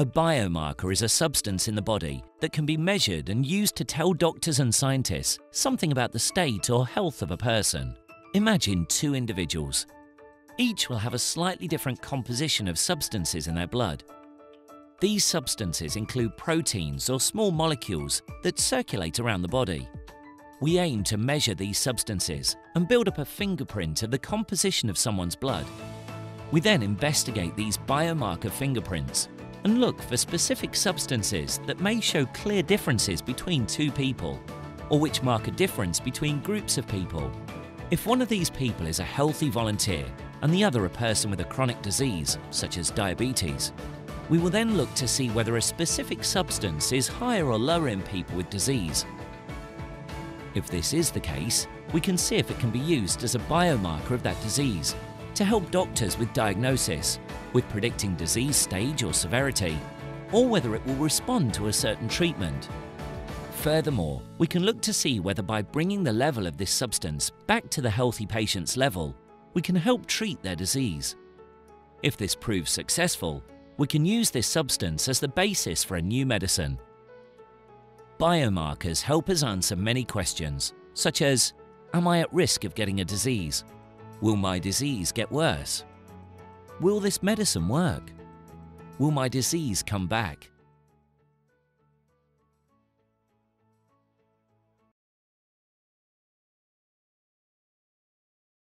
A biomarker is a substance in the body that can be measured and used to tell doctors and scientists something about the state or health of a person. Imagine two individuals. Each will have a slightly different composition of substances in their blood. These substances include proteins or small molecules that circulate around the body. We aim to measure these substances and build up a fingerprint of the composition of someone's blood. We then investigate these biomarker fingerprints and look for specific substances that may show clear differences between two people, or which mark a difference between groups of people. If one of these people is a healthy volunteer and the other a person with a chronic disease, such as diabetes, we will then look to see whether a specific substance is higher or lower in people with disease. If this is the case, we can see if it can be used as a biomarker of that disease to help doctors with diagnosis, with predicting disease stage or severity, or whether it will respond to a certain treatment. Furthermore, we can look to see whether by bringing the level of this substance back to the healthy patient's level, we can help treat their disease. If this proves successful, we can use this substance as the basis for a new medicine. Biomarkers help us answer many questions, such as, am I at risk of getting a disease? Will my disease get worse? Will this medicine work? Will my disease come back?